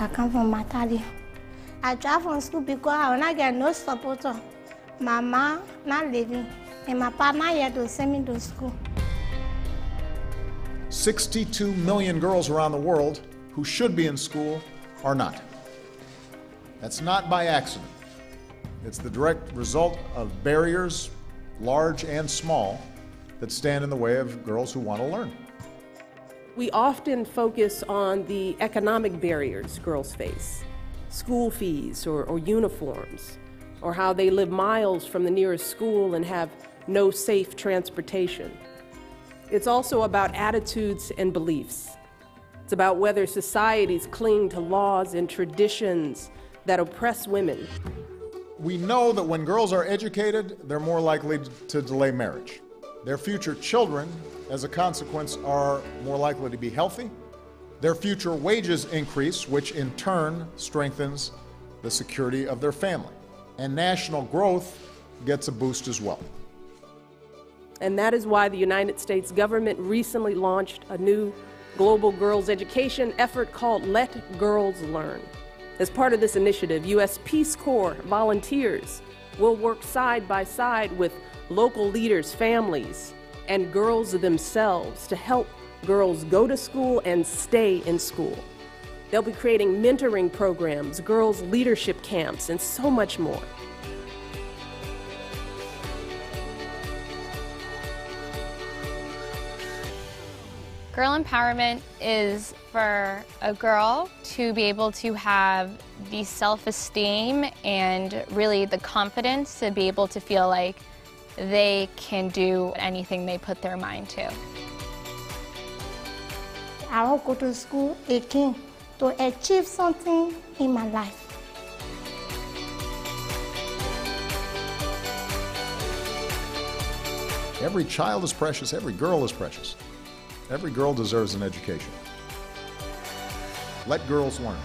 I come from Matadi. I drive from school because I will not get no supporter. My mom not living, and my partner here to send me to school. 62 million girls around the world who should be in school are not. That's not by accident. It's the direct result of barriers, large and small, that stand in the way of girls who want to learn. We often focus on the economic barriers girls face school fees or, or, uniforms, or how they live miles from the nearest school and have no safe transportation. It's also about attitudes and beliefs. It's about whether societies cling to laws and traditions that oppress women. We know that when girls are educated, they're more likely to delay marriage. Their future children, as a consequence, are more likely to be healthy. Their future wages increase, which in turn strengthens the security of their family. And national growth gets a boost as well. And that is why the United States government recently launched a new global girls' education effort called Let Girls Learn. As part of this initiative, U.S. Peace Corps volunteers will work side by side with local leaders, families, and girls themselves to help girls go to school and stay in school. They'll be creating mentoring programs, girls' leadership camps, and so much more. Girl empowerment is for a girl to be able to have the self-esteem and really the confidence to be able to feel like they can do anything they put their mind to. I will go to school again to achieve something in my life. Every child is precious, every girl is precious. Every girl deserves an education. Let girls learn.